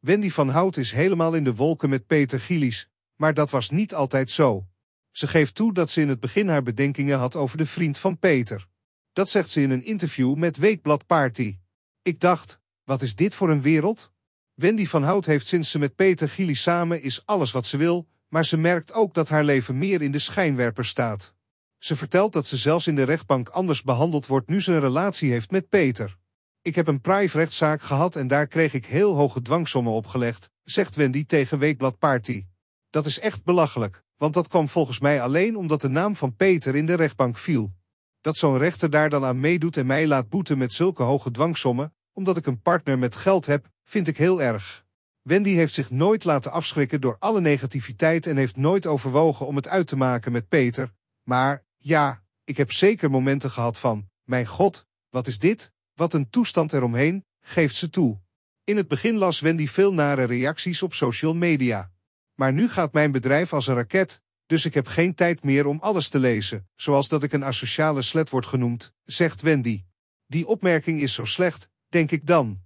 Wendy van Hout is helemaal in de wolken met Peter Gillies, maar dat was niet altijd zo. Ze geeft toe dat ze in het begin haar bedenkingen had over de vriend van Peter. Dat zegt ze in een interview met Weekblad Party. Ik dacht, wat is dit voor een wereld? Wendy van Hout heeft sinds ze met Peter Gillies samen is alles wat ze wil, maar ze merkt ook dat haar leven meer in de schijnwerper staat. Ze vertelt dat ze zelfs in de rechtbank anders behandeld wordt nu ze een relatie heeft met Peter. Ik heb een prive-rechtszaak gehad en daar kreeg ik heel hoge dwangsommen opgelegd, zegt Wendy tegen Weekblad Party. Dat is echt belachelijk, want dat kwam volgens mij alleen omdat de naam van Peter in de rechtbank viel. Dat zo'n rechter daar dan aan meedoet en mij laat boeten met zulke hoge dwangsommen, omdat ik een partner met geld heb, vind ik heel erg. Wendy heeft zich nooit laten afschrikken door alle negativiteit en heeft nooit overwogen om het uit te maken met Peter. Maar, ja, ik heb zeker momenten gehad van, mijn god, wat is dit? Wat een toestand eromheen, geeft ze toe. In het begin las Wendy veel nare reacties op social media. Maar nu gaat mijn bedrijf als een raket, dus ik heb geen tijd meer om alles te lezen, zoals dat ik een asociale slet word genoemd, zegt Wendy. Die opmerking is zo slecht, denk ik dan.